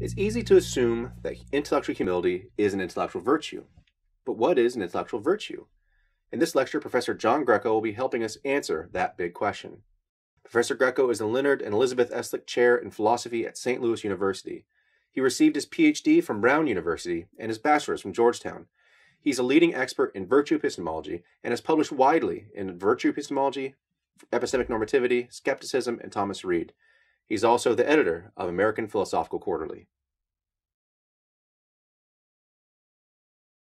It's easy to assume that intellectual humility is an intellectual virtue. But what is an intellectual virtue? In this lecture, Professor John Greco will be helping us answer that big question. Professor Greco is the Leonard and Elizabeth Eslick Chair in Philosophy at St. Louis University. He received his PhD from Brown University and his bachelor's from Georgetown. He's a leading expert in virtue epistemology and has published widely in virtue epistemology, epistemic normativity, skepticism, and Thomas Reid. He's also the editor of American Philosophical Quarterly.